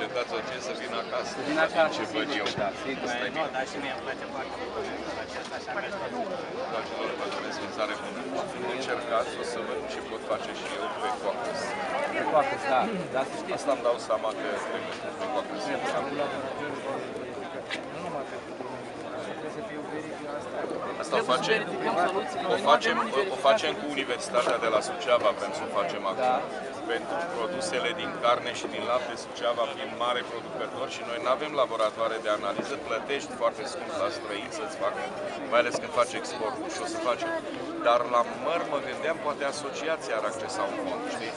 cercetați o ce să vină acasă. Din acasă, Ce văd sigur, eu. da, sigur. Asta e Nu, bine. dar și mie îmi place foarte mult acesta așa mers tot. Dragilor, vă doresc vânzare bună. Încercați, o să văd ce pot face și eu pe Coacus. Pe coacă, da, dar să știți, Asta îmi dau seama că trebuie pe Coacus. Asta o facem, verificăm soluții. o Noi nu facem, avem unii o facem cu Universitatea de la Suceava pentru să facem acum. Da. Pentru produsele din carne și din lapte, Suceava fiind mare producător și noi nu avem laboratoare de analiză, plătești foarte scump la străini să-ți facă, mai ales când faci exportul și o să facem. Dar la măr mă gândeam, poate asociația ar accesa un fond, știi?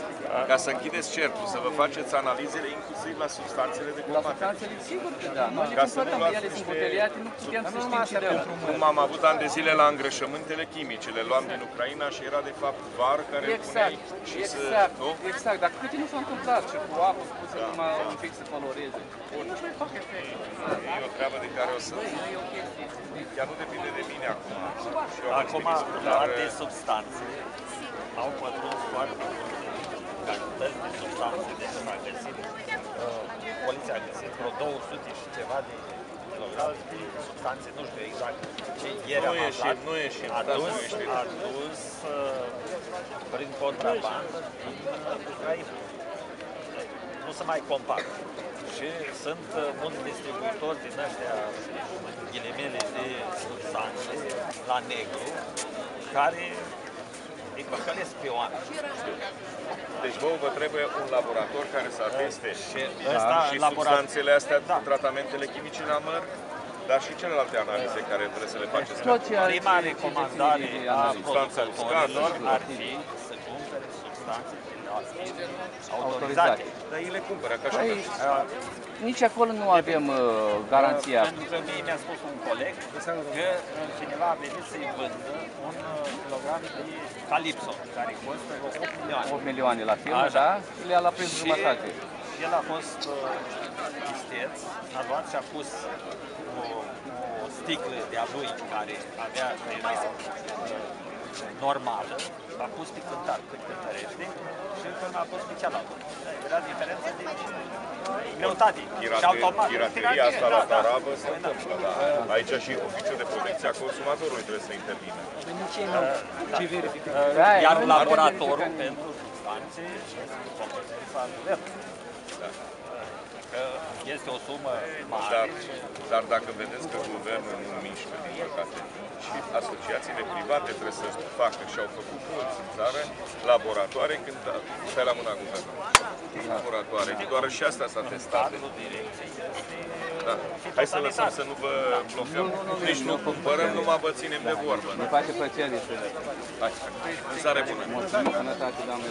Ca să închideți cercul, să vă faceți analizele inclusiv la substanțele de la combatere. substanțele, sigur că da. Noi le Ca să nu cumpărăm, luați ele sunt niște- boteliate, nu putem să știm ce dăm. Cum am avut ani de zile la îngrășământele chimice, le luam din Ucraina și era de fapt var care îl Exact, puneai și exact, să... Nu? exact. Dar câte nu s-au întâmplat și cu apă pusă Da, numai un pic să coloreze. Ei, nu mai fac efect. E o treabă de care o să... Nu e o chestie. Ea nu depinde de mine acum. Și eu am Acum, explicat, dar, toate substanțe au pătruns foarte multe cantități de substanțe de s-a găsit. uh, Poliția a găsit vreo 200 și ceva de kilograme de substanțe, nu știu exact ce ieri Nu am ieșim, aflat, nu ieșim, a da, dus, nu ieșim. a dus uh, prin contrabandă din uh, Ucraina. Nu se mai compară. Și sunt uh, mulți distribuitori din ăștia, ghilimele de substanțe la negru, care îi păcălesc pe oameni. Deci vouă vă trebuie un laborator care să ateste Și ăsta, și laborator, substanțele astea, Da. tratamentele chimice la măr, dar și celelalte analize care trebuie să le faceți. Tot ceea prima ce- ce recomandare deține de a analiză. substanțe producătorilor uscate, ar fi să cumpere substanțe din autorizate. Dar ei le cumpără, ca așa. Păi, Nici acolo nu avem uh, garanția. Pentru că mie mi-a spus un coleg că uh, cineva a venit să-i vândă un uh, kilogram de calipso, care costă vreo 8 milioane. 8 milioane la firmă, Așa. da? Și le-a la preț Și jumătate. el a fost uh, isteț, a luat și a pus o, o sticlă de-a lui care avea, era uh, normală, a pus pe cântar cât cântărește și încă a pus pe cealaltă. Era diferență de greutate și Pirate, automat. pirateria asta la da, da. tarabă se întâmplă. Da. Aici și oficiul de protecție a consumatorului trebuie să intervină. Da, Iar noi nu laboratorul avem pentru substanțe competența guvernului. Că este o sumă mare. Dar, dar dacă vedeți că guvernul nu mișcă, din păcate, și asociațiile private trebuie să facă și au făcut mulți în țară, laboratoare când pe la mâna guvernului. Laboratoare, doar și astea s-a testat. Cadrul direcției este Da. Hai să lăsăm să nu vă blocăm. Nici nu cumpărăm, numai vă ținem de vorbă. Ne face plăcere să Hai, vânzare bună. mulțumim sănătate, doamne.